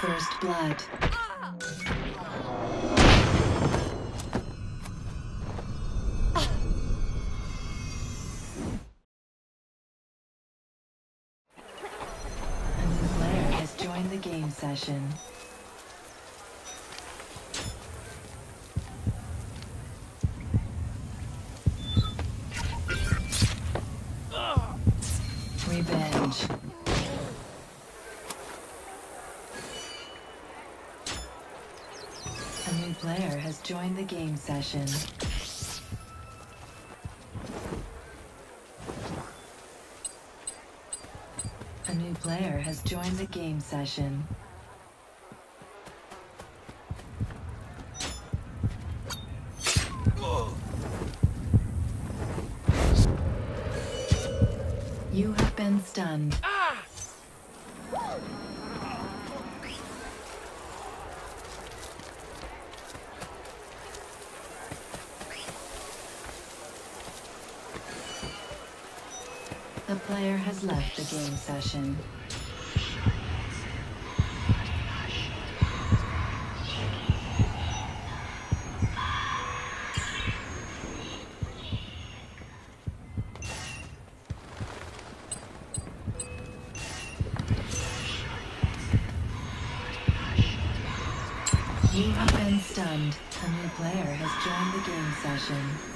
First Blood. Joined the game session. A new player has joined the game session. You have been stunned. Ah! The player has left the game session. You have been stunned. A new player has joined the game session.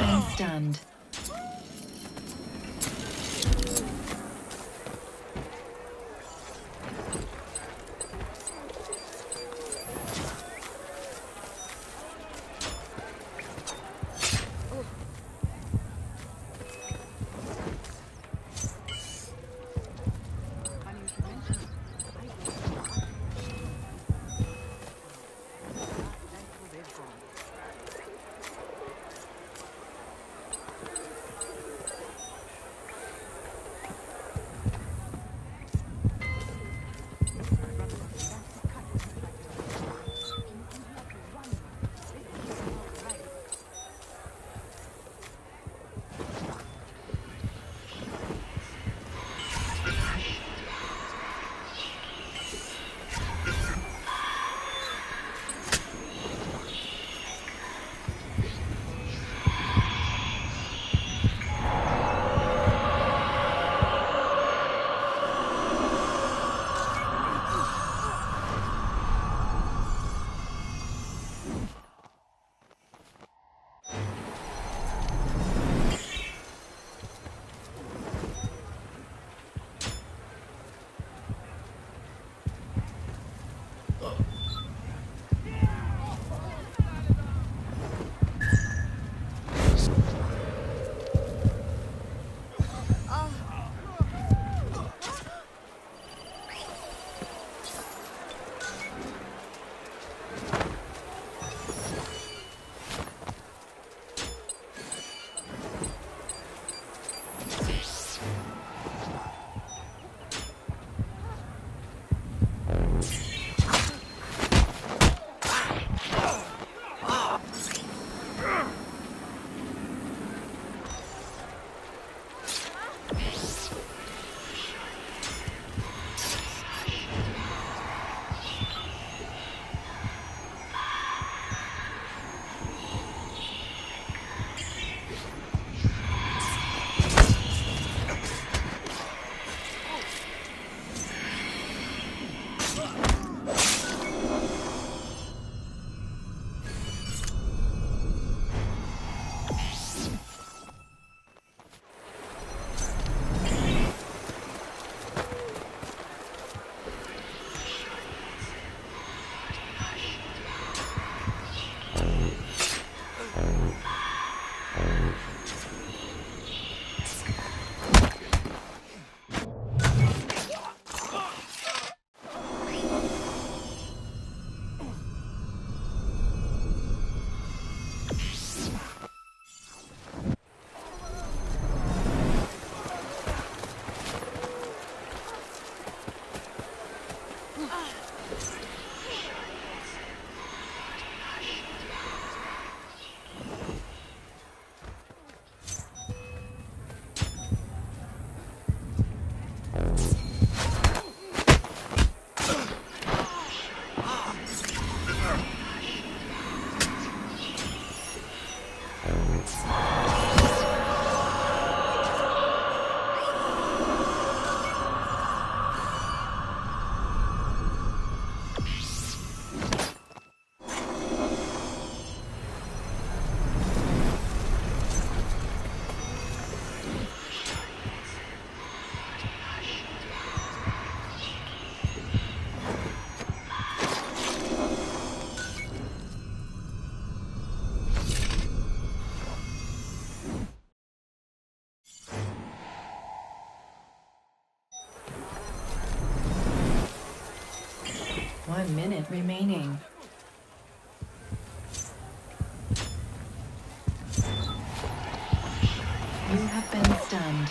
Been remaining. You have been stunned.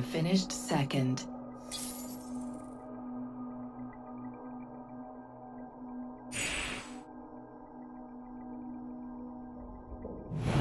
have finished second.